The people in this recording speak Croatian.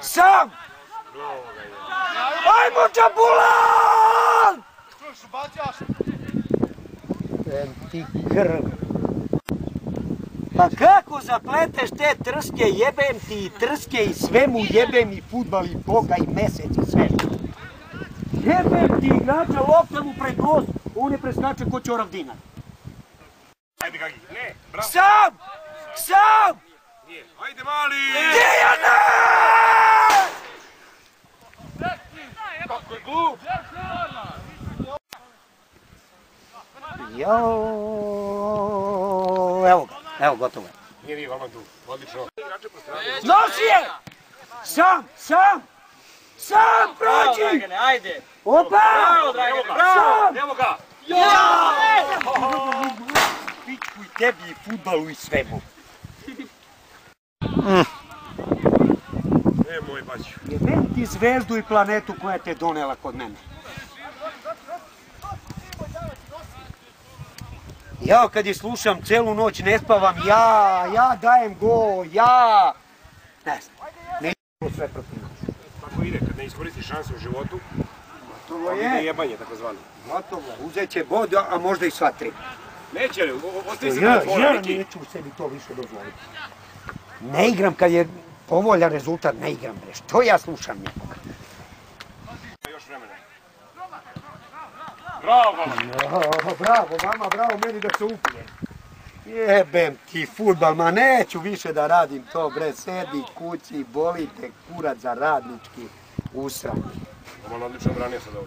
Sam! Ajmo Čabulan! Ti krv. Pa kako zapleteš te trske, jebem ti i trske i svemu jebem i futbal i boga i mesec i sve. Jebem ti igrača lopta mu pred nos, on ne preskače ko čorav dinar. Sam! Sam! Nije. Ajde mali! Dijane! Kako je glup! Jo, evo ga, evo gotovo je. Nije, nije, vama tu. Odlično. Nosi je! Sam, sam! Sam, prođi! Opa! Bravo, Dragane, bravo! Evo ga! Pičku i tebi i futbalu i svemu. E, moj baću. Jebem ti zvezdu i planetu koja te donela kod mene. Ja kad je slušam celu noć ne spavam, ja, ja dajem go, ja. Ne znam, ne sve protiv nas. Tako ide, kad ne iskoristiš šanse u životu, Gotovo ide je, jebanje, takozvano. gotovo. Uzet će bod, a možda i sva tri. Neće li, ostaje se Ja, neću sebi to više dozvoliti. Ne igram kad je povoljan rezultat, ne igram bre. Što ja slušam nekoga? Još vremena. Bravo. Jo, bravo, vama, bravo, meni da se upije. Jebem ti futbal, ma neću više da radim to, bre, sedi kući, bolite kurac za radnički usran. Ovo odlično branio sad ovo.